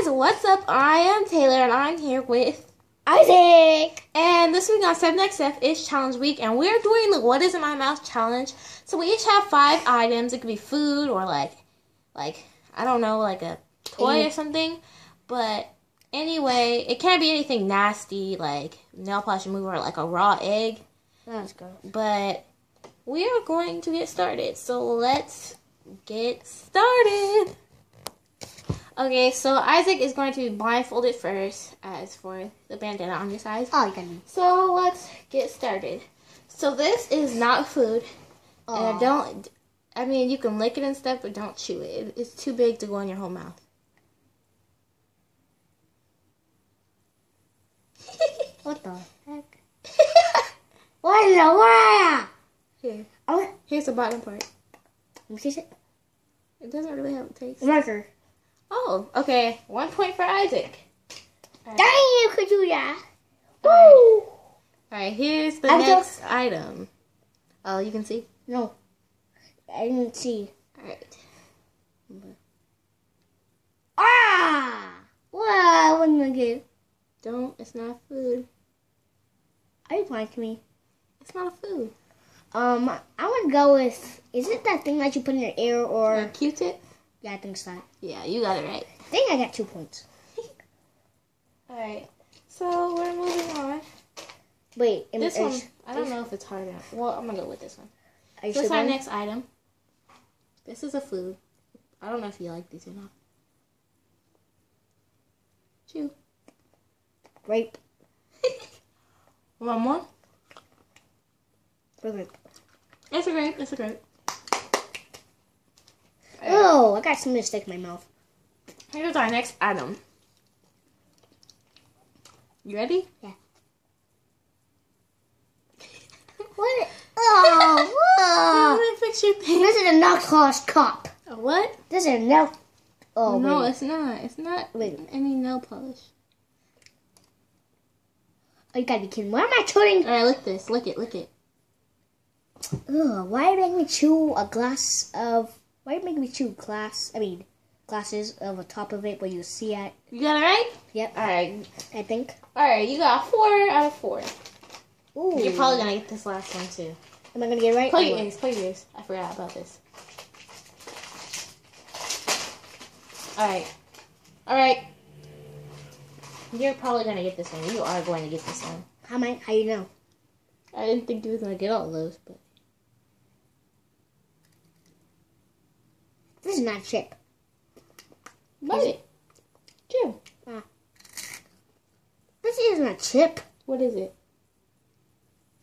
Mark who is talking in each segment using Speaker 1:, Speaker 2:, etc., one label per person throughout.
Speaker 1: guys, what's up? I am Taylor and I'm here with
Speaker 2: Isaac.
Speaker 1: and this week on Seven Next Step is challenge week and we're doing the What is in my mouth challenge. So we each have five items. It could be food or like like I don't know, like a toy or something. But anyway, it can't be anything nasty like nail polish remover or like a raw egg.
Speaker 2: Let's go.
Speaker 1: But we are going to get started. So let's get started. Okay, so Isaac is going to be blindfolded first, as for the bandana on your side.
Speaker 2: Oh, you got me.
Speaker 1: So let's get started. So this is not food, and
Speaker 2: Aw.
Speaker 1: don't. I mean, you can lick it and stuff, but don't chew it. It's too big to go in your whole mouth.
Speaker 2: What the heck? What in the world?
Speaker 1: Here,
Speaker 2: Oh,
Speaker 1: here's the bottom part.
Speaker 2: let me taste it.
Speaker 1: It doesn't really have a taste.
Speaker 2: Marker.
Speaker 1: Oh, okay. One point for Isaac.
Speaker 2: Dang, you could do that. Woo!
Speaker 1: All right, here's the
Speaker 2: so-
Speaker 1: next item. Oh, you can see.
Speaker 2: No, I didn't see.
Speaker 1: All right.
Speaker 2: Ah! Wow, what did I get?
Speaker 1: Don't. It's not food.
Speaker 2: Are you lying to me?
Speaker 1: It's not a food.
Speaker 2: Um, I would go with. Is it that thing that you put in your ear or?
Speaker 1: Or a Q-tip.
Speaker 2: Yeah, I think so.
Speaker 1: Yeah, you got it right.
Speaker 2: I think I got two points.
Speaker 1: All right. So we're moving on.
Speaker 2: Wait, am-
Speaker 1: This one I don't know if it's hard enough. Well, I'm gonna go with this one. So it's our next item. This is a food. I don't know if you like these or not. Chew.
Speaker 2: Grape.
Speaker 1: One more. It's a grape. It's a grape.
Speaker 2: I got something to stick in my mouth.
Speaker 1: Here's our next item. You ready? Yeah.
Speaker 2: what? Oh, whoa.
Speaker 1: fix your thing.
Speaker 2: This is a nail polish cup.
Speaker 1: A what?
Speaker 2: This is a nail. Oh,
Speaker 1: no,
Speaker 2: wait.
Speaker 1: it's not. It's not
Speaker 2: Wait.
Speaker 1: any nail polish.
Speaker 2: Oh, you gotta be kidding. Why am I chewing?
Speaker 1: All right, lick this. Lick it. Lick it.
Speaker 2: Ugh, why you make me chew a glass of? Why you make me chew glass? I mean, glasses of a top of it where you see it.
Speaker 1: You got it right.
Speaker 2: Yep,
Speaker 1: All right.
Speaker 2: I think.
Speaker 1: All right. You got four out of four.
Speaker 2: Ooh,
Speaker 1: You're probably gonna get this last one too.
Speaker 2: Am I gonna get it right?
Speaker 1: Play yours. Play yours. I forgot about this. All right. All right. You're probably gonna get this one. You are going to get this one.
Speaker 2: How am I? How you know?
Speaker 1: I didn't think you was gonna get all those, but
Speaker 2: This is not a chip.
Speaker 1: what
Speaker 2: Is
Speaker 1: is it? Chew.
Speaker 2: This isn't a chip.
Speaker 1: What is it?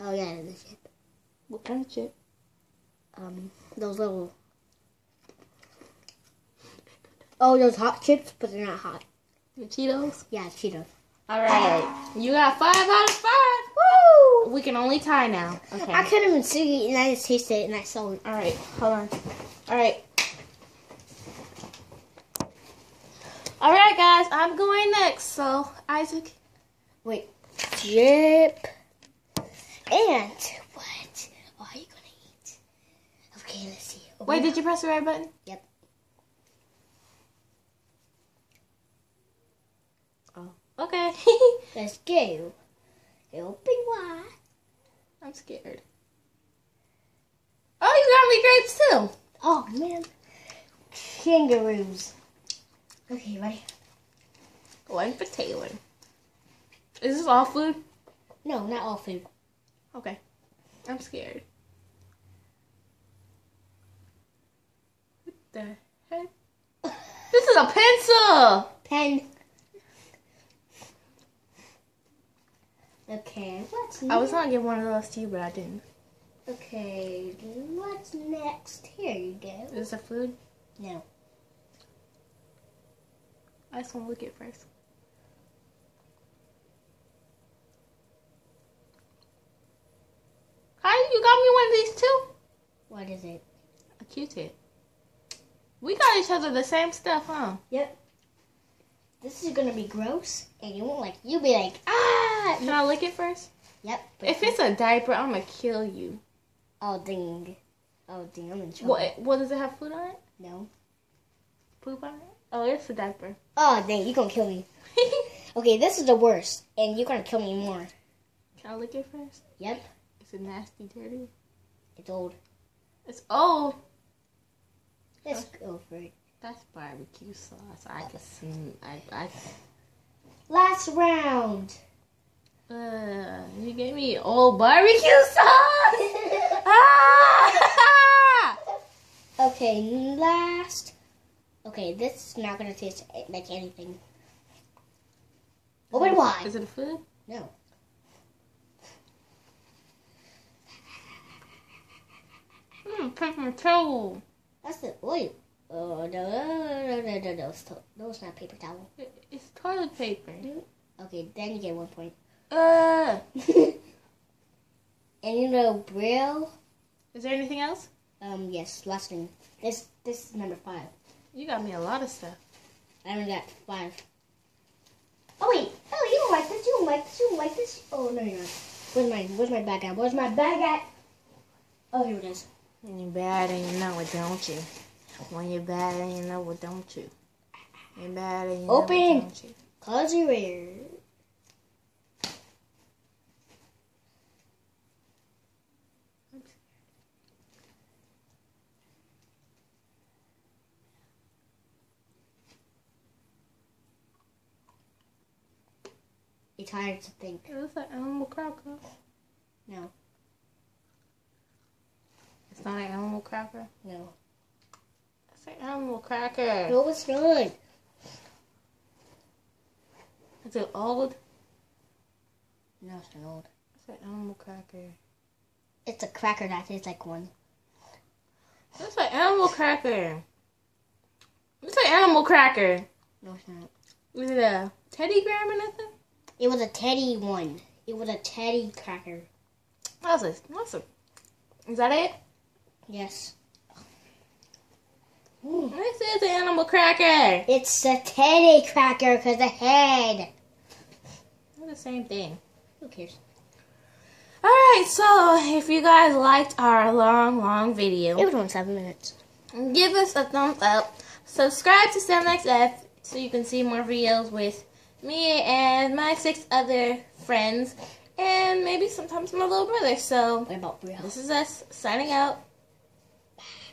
Speaker 2: Oh yeah, it's a chip.
Speaker 1: What kind of chip?
Speaker 2: Um, those little. Oh, those hot chips, but they're not hot.
Speaker 1: The Cheetos.
Speaker 2: Yeah, Cheetos.
Speaker 1: All right. You got five out of five.
Speaker 2: Woo!
Speaker 1: We can only tie now. Okay.
Speaker 2: I couldn't even see it, and I just tasted it, and I saw it.
Speaker 1: All right. Hold on. All right. All right, guys. I'm going next. So Isaac.
Speaker 2: Wait, Jip, And what are you gonna eat? Okay, let's see. Oh,
Speaker 1: Wait, did you press the right button?
Speaker 2: Yep.
Speaker 1: Oh, okay.
Speaker 2: Let's go. Open wide.
Speaker 1: I'm scared. Oh, you got me grapes too.
Speaker 2: Oh man, kangaroos. Okay, ready?
Speaker 1: One for Taylor. Is this all food?
Speaker 2: No, not all food.
Speaker 1: Okay. I'm scared. What the heck? This is a pencil!
Speaker 2: Pen. Okay, what's next?
Speaker 1: I was gonna give one of those to you, but I didn't.
Speaker 2: Okay, what's next? Here you go.
Speaker 1: Is this a food?
Speaker 2: No.
Speaker 1: I just wanna look at it first. Hi, you got me one of these too?
Speaker 2: What is it?
Speaker 1: A Q-tip. We got each other the same stuff, huh?
Speaker 2: Yep. This is gonna be gross, and you won't like. You'll be like, ah.
Speaker 1: Can I lick it first?
Speaker 2: Yep.
Speaker 1: If it's a diaper, I'm gonna kill you.
Speaker 2: oh ding, oh ding, I'm in trouble.
Speaker 1: What? What does it have food on it?
Speaker 2: No.
Speaker 1: Poop on it? Oh, it's a diaper.
Speaker 2: Oh, dang, you're gonna kill me. Okay, this is the worst, and you're gonna kill me more.
Speaker 1: Can I lick it first?
Speaker 2: Yep,
Speaker 1: It's a nasty, dirty.
Speaker 2: it's old.
Speaker 1: It's old.
Speaker 2: Let's go for it.
Speaker 1: That's barbecue sauce. I can see. I. I.
Speaker 2: Last round.
Speaker 1: Uh, you gave me old barbecue sauce. ah!
Speaker 2: Okay, last. Okay, this is not gonna taste like anything. Open wide.
Speaker 1: Is it a food?
Speaker 2: No.
Speaker 1: Hmm, paper towel.
Speaker 2: That's the wait. Oh no no no no no no! It's to- No, it's not paper towel.
Speaker 1: It's toilet paper.
Speaker 2: Okay, then you get one point.
Speaker 1: Uh,
Speaker 2: and you know braille.
Speaker 1: is there anything else?
Speaker 2: Um, yes. Last thing. This this is number five.
Speaker 1: You got me a lot of stuff.
Speaker 2: I only got five. Oh wait! Oh, you don't like this. You don't like this. You don't like this. Oh no, you're not. Where's my Where's my bag at? Where's my bag at? Oh, here it is.
Speaker 1: When you're bad and you know it, don't you? When you're bad and you know it, don't you? You're bad and you know
Speaker 2: Open.
Speaker 1: it, don't you?
Speaker 2: Cause you're rare. It's hard to think.
Speaker 1: It looks like animal cracker.
Speaker 2: No,
Speaker 1: It's not an animal cracker.
Speaker 2: no.
Speaker 1: It's an animal cracker.
Speaker 2: No, it's not.
Speaker 1: Is it old?
Speaker 2: No, it's not old.
Speaker 1: It's an animal cracker.
Speaker 2: It's a cracker that tastes like one.
Speaker 1: It's an animal cracker. It's an animal cracker.
Speaker 2: No, it's not.
Speaker 1: Is it a Teddy Graham or nothing?
Speaker 2: It was a teddy one. It was a teddy cracker.
Speaker 1: That's a, that's a, is that it?
Speaker 2: Yes.
Speaker 1: This is an animal cracker.
Speaker 2: It's a teddy cracker because the head.
Speaker 1: They're the same thing.
Speaker 2: Who cares?
Speaker 1: Alright, so if you guys liked our long, long video,
Speaker 2: It was only seven minutes.
Speaker 1: give us a thumbs up. Subscribe to StemXF so you can see more videos with me and my six other friends. And maybe sometimes my little brother. So
Speaker 2: about
Speaker 1: this is us signing out.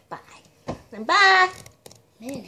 Speaker 1: Bye. And bye.
Speaker 2: Man,